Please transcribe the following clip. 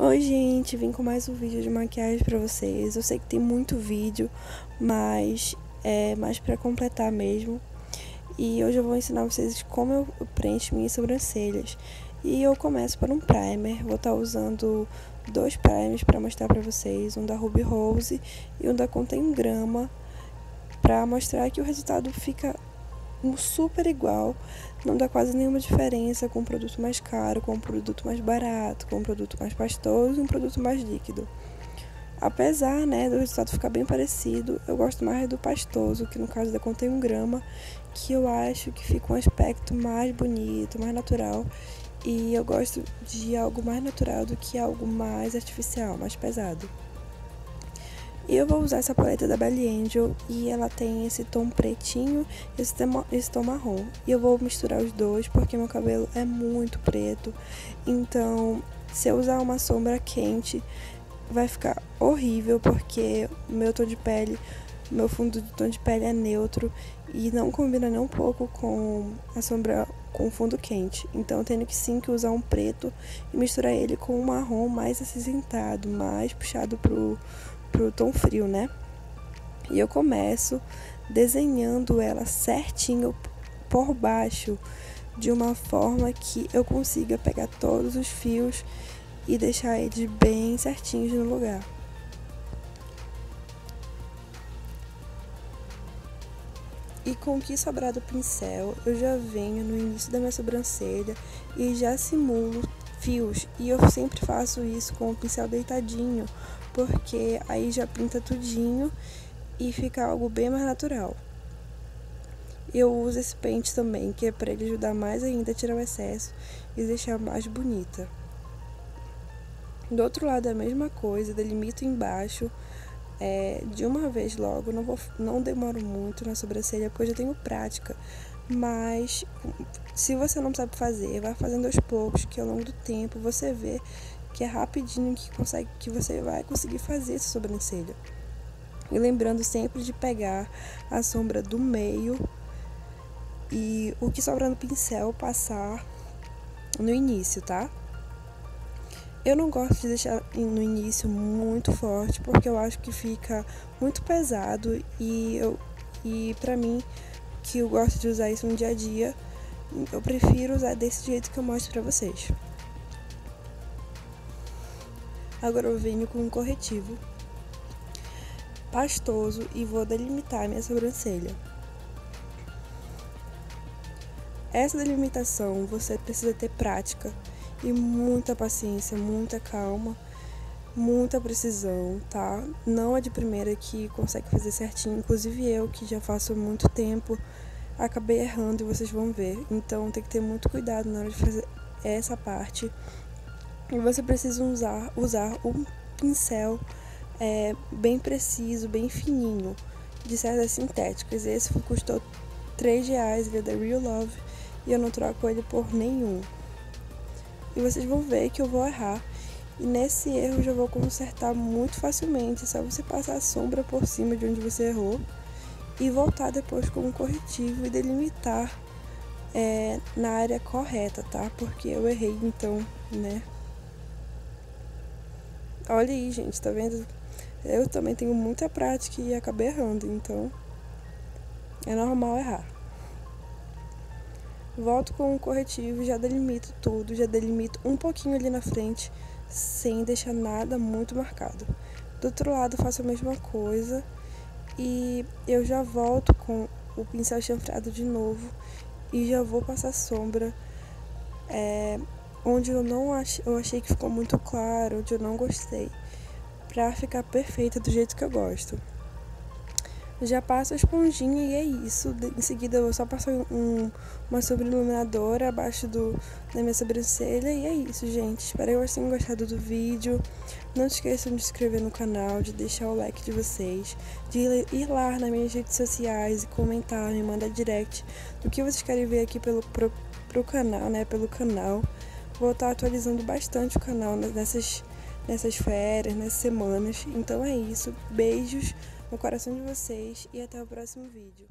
Oi gente, vim com mais um vídeo de maquiagem pra vocês. Eu sei que tem muito vídeo, mas é mais pra completar mesmo. E hoje eu vou ensinar vocês como eu preencho minhas sobrancelhas. E eu começo por um primer. Vou estar tá usando dois primers pra mostrar pra vocês. Um da Ruby Rose e um da Contém Grama. Pra mostrar que o resultado fica super igual, não dá quase nenhuma diferença com um produto mais caro, com um produto mais barato, com um produto mais pastoso e um produto mais líquido. Apesar né, do resultado ficar bem parecido, eu gosto mais do pastoso, que no caso da contém um grama, que eu acho que fica um aspecto mais bonito, mais natural. E eu gosto de algo mais natural do que algo mais artificial, mais pesado. E eu vou usar essa paleta da Belly Angel e ela tem esse tom pretinho e esse, esse tom marrom. E eu vou misturar os dois porque meu cabelo é muito preto. Então, se eu usar uma sombra quente, vai ficar horrível porque meu tom de pele, meu fundo de tom de pele é neutro e não combina nem um pouco com a sombra com fundo quente. Então, eu tenho que sim que usar um preto e misturar ele com um marrom mais acinzentado, mais puxado pro pro tom frio, né? E eu começo desenhando ela certinho por baixo, de uma forma que eu consiga pegar todos os fios e deixar eles bem certinhos no lugar. E com o que sobrar do pincel, eu já venho no início da minha sobrancelha e já simulo fios. E eu sempre faço isso com o pincel deitadinho, porque aí já pinta tudinho e fica algo bem mais natural. Eu uso esse pente também, que é para ele ajudar mais ainda a tirar o excesso e deixar mais bonita. Do outro lado é a mesma coisa, delimito embaixo é, de uma vez logo, não, vou, não demoro muito na sobrancelha porque eu já tenho prática. Mas se você não sabe fazer, vai fazendo aos poucos, que ao longo do tempo você vê que é rapidinho que consegue que você vai conseguir fazer essa sobrancelha. E lembrando sempre de pegar a sombra do meio e o que sobra no pincel passar no início, tá? Eu não gosto de deixar no início muito forte porque eu acho que fica muito pesado e eu e para mim que eu gosto de usar isso no dia a dia, eu prefiro usar desse jeito que eu mostro pra vocês. Agora eu venho com um corretivo pastoso e vou delimitar minha sobrancelha. Essa delimitação você precisa ter prática e muita paciência, muita calma, muita precisão, tá? Não é de primeira que consegue fazer certinho, inclusive eu que já faço muito tempo, acabei errando e vocês vão ver. Então tem que ter muito cuidado na hora de fazer essa parte. E você precisa usar, usar um pincel é, bem preciso, bem fininho, de cerdas sintéticas. Esse custou 3 reais, ele é da Real Love, e eu não troco ele por nenhum. E vocês vão ver que eu vou errar. E nesse erro já vou consertar muito facilmente. É só você passar a sombra por cima de onde você errou e voltar depois com um corretivo e delimitar é, na área correta, tá? Porque eu errei então, né? Olha aí, gente, tá vendo? Eu também tenho muita prática e acabei errando, então é normal errar. Volto com o corretivo, já delimito tudo, já delimito um pouquinho ali na frente, sem deixar nada muito marcado. Do outro lado faço a mesma coisa e eu já volto com o pincel chanfrado de novo e já vou passar sombra é, onde eu não ach, eu achei que ficou muito claro, onde eu não gostei, pra ficar perfeita do jeito que eu gosto. Já passo a esponjinha e é isso. Em seguida eu só passar um, uma iluminadora abaixo do, da minha sobrancelha e é isso, gente. Espero que vocês tenham gostado do vídeo. Não esqueçam de se inscrever no canal, de deixar o like de vocês, de ir lá nas minhas redes sociais e comentar, me mandar direct do que vocês querem ver aqui pelo, pro, pro canal, né? Pelo canal. Vou estar atualizando bastante o canal nessas, nessas férias, nessas semanas. Então é isso. Beijos no coração de vocês e até o próximo vídeo.